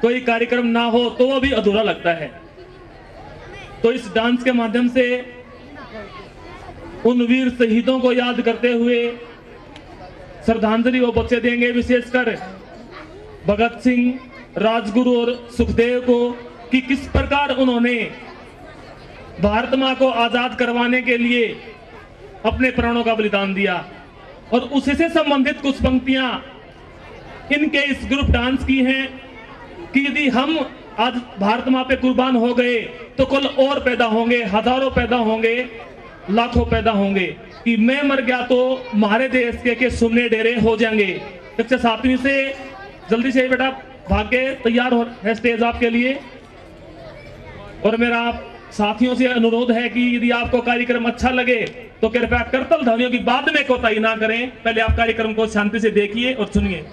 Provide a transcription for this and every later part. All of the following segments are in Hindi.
कोई कार्यक्रम ना हो तो वो भी अधूरा लगता है। तो इस डांस के माध्यम से उन वीर शहीदों को याद करते हुए श्रद्धांजलि वो बच्चे देंगे। विशेषकर भगत सिंह, राजगुरु और सुखदेव को कि किस प्रकार उन्होंने भारत माँ को आज़ाद करवाने के लिए अपने प्राणों का बलिदान दिया और उसी से संबंधित कुछ पंक्तियाँ इनके इस ग्रुप डांस की हैं। कि यदि हम आज भारत माँ पे कुर्बान हो गए तो कल और पैदा होंगे, हज़ारों पैदा होंगे, लाखों पैदा होंगे। कि मैं मर गया तो हमारे देश के के सुनने डेरे हो जाएँगे। कक्षा सातवीं से जल्दी से बेटा भाग्य तैयार हो है स्टेज आपके लिए। और मेरा साथियों से अनुरोध है कि यदि आपको कार्यक्रम अच्छा लगे तो कृपया करतल ध्वनियों की बाद में कोताही ना करें। पहले आप कार्यक्रम को शांति से देखिए और सुनिए।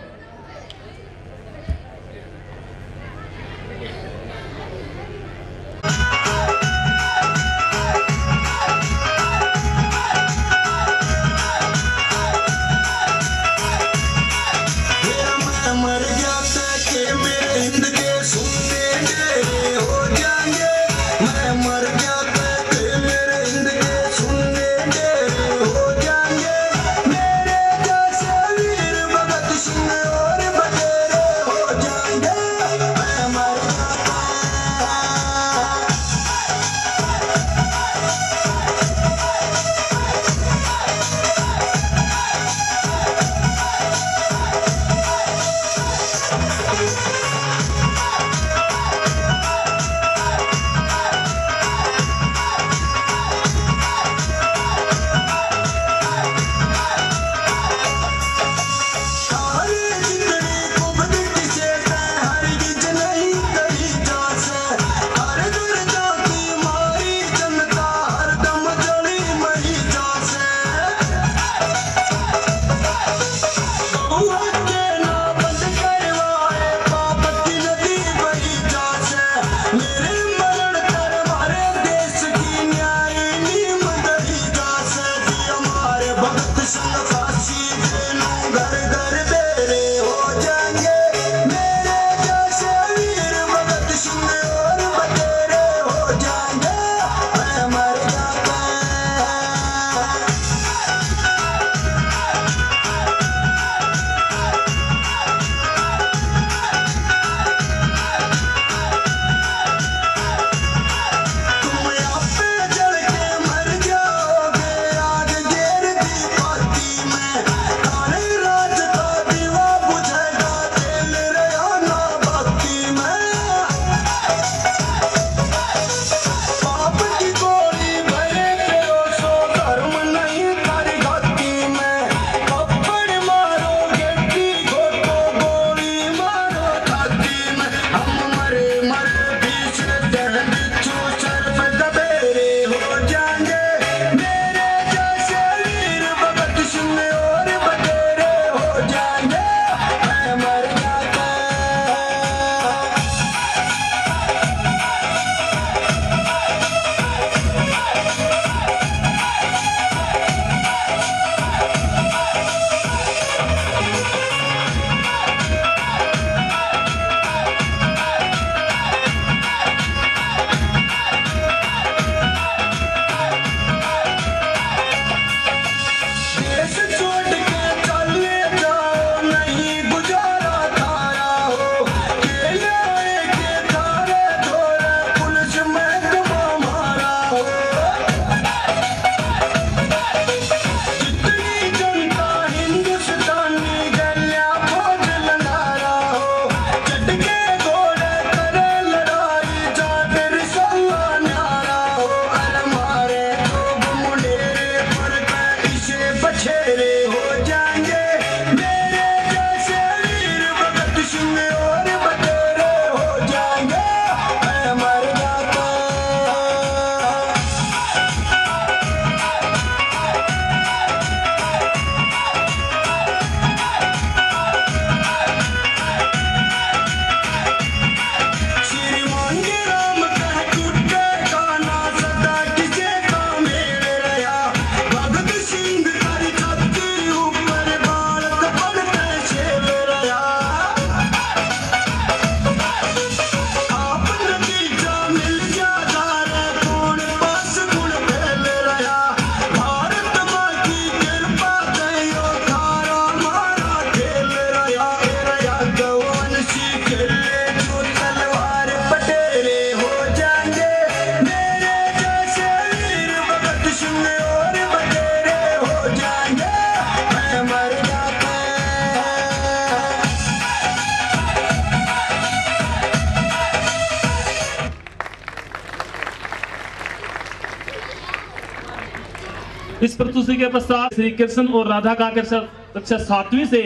इस प्रस्तुति के पश्चात श्री कृष्ण और राधा का आकर्षक कक्षा सातवीं से,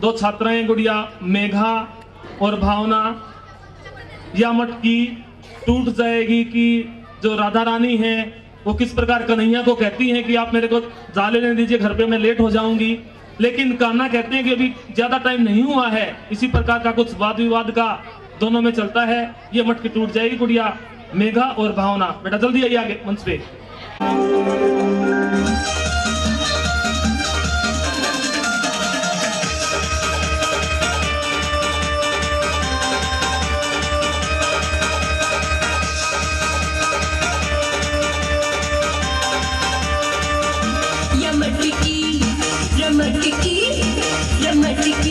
दो छात्राएँ, गुड़िया, मेघा और भावना, या मटकी टूट जाएगी कि जो राधा रानी है, वो किस प्रकार कन्हैया को कहती हैं कि आप मेरे को जाले लेने दीजिए, घर पे मैं लेट हो जाऊँगी। लेकिन कान्हा कहते हैं कि अभी ज़्यादा टाइम नहीं हुआ है, इसी प्रकार का कुछ वाद विवाद का दोनों में चलता है। ये मटकी टूट जाएगी, गुड़िया, मेघा और भावना। बेटा, जल्दी आइए आगे, मंच पे। Thank you. रमट की रमट की रमट की।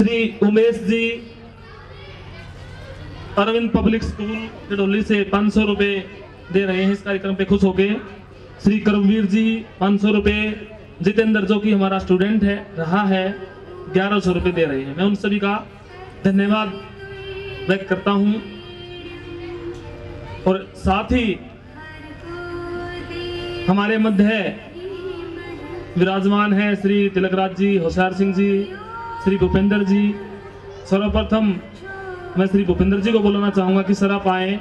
उमेश जी, अरविंद पब्लिक स्कूल गडोली से पाँच सौ रुपये दे रहे हैं इस कार्यक्रम पे खुश होके। श्री करमवीर जी, पाँच सौ रुपये। जितेंद्र जो कि हमारा स्टूडेंट है, रहा है, ग्यारह सौ रुपये दे रहे हैं। मैं उन सभी का धन्यवाद व्यक्त करता हूँ। और साथ ही हमारे मध्य विराजमान है श्री तिलकराज जी, होशियार सिंह जी श्री भूपेंद्र जी, सर्वप्रथम मैं श्री भूपेंद्र जी को बोलना चाहूँगा कि सर आप आए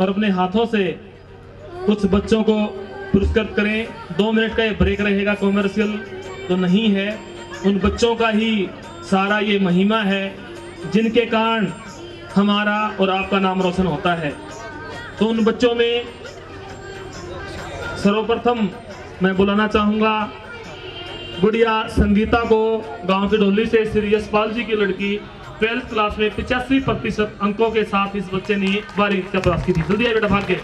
और अपने हाथों से कुछ बच्चों को पुरस्कृत करें। दो मिनट का ये ब्रेक रहेगा कॉमर्शियल तो नहीं है। उन बच्चों का ही सारा ये महिमा है, जिनके कारण हमारा और आपका नाम रोशन होता है। तो उन बच्चों में सर्वप्रथम मैं बुलाना चाहूँगा गुड़िया संगीता को गाँव की डोली से श्री यशपाल जी की लड़की ट्वेल्थ क्लास में पिचासी प्रतिशत अंकों के साथ इस बच्चे ने बारी का प्रयास की थी जल्दी आइए बेटा भाग्य